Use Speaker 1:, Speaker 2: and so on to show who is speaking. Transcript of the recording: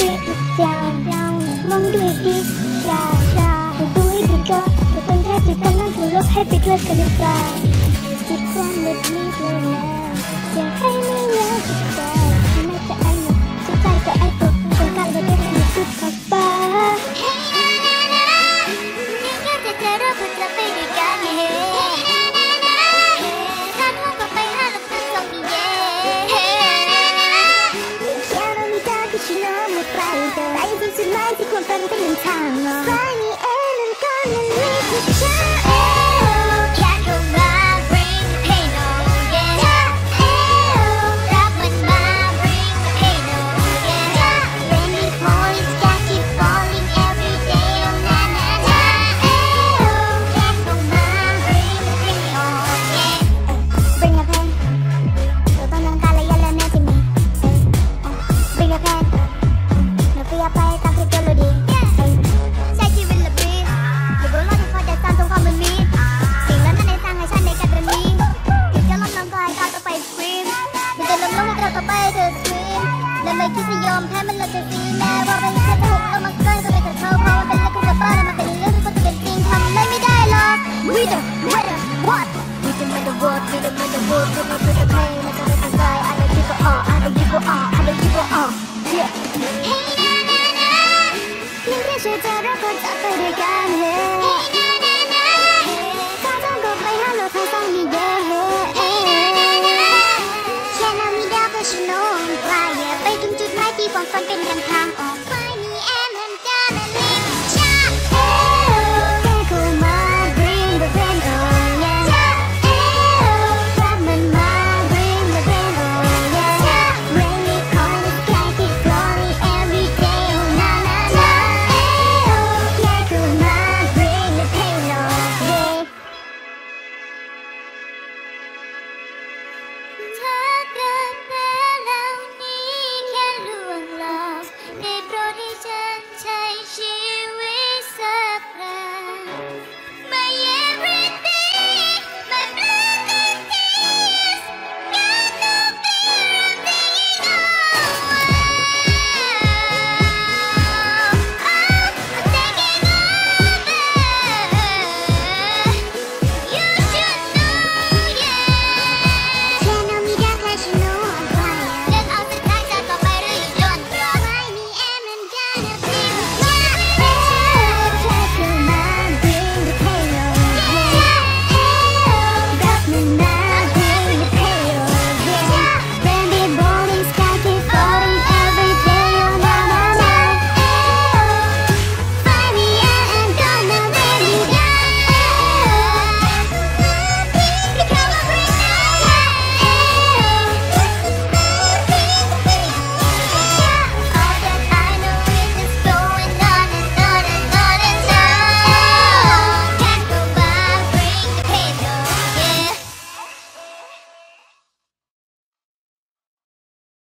Speaker 1: ดิจาวมองด้วยดิจาวจาวด้วยดิก็แต่คนแท้จิตกันนั่งถูกลบให้ไปด้วยกันหรือเปล่าจิตแจ้งล็ดนี้เลยนะอยากให้ไม่รักจิใจไม่จะไอ้หนุ่มใจก็ไอ จะไม่ที่คนรเป็นก็หนึ่งทางเนะ with my prison pain Like a lesson die I don't give a all I don't give a all I don't give a all Yeah Hey na na na 내게 실제로 꽂혔다를 감해 Hey na na na 가정고 빨리 너 세상 미래해 Hey na na na Can I meet up with you no fire ไปถึงจุดหมายที่ความฝันเป็น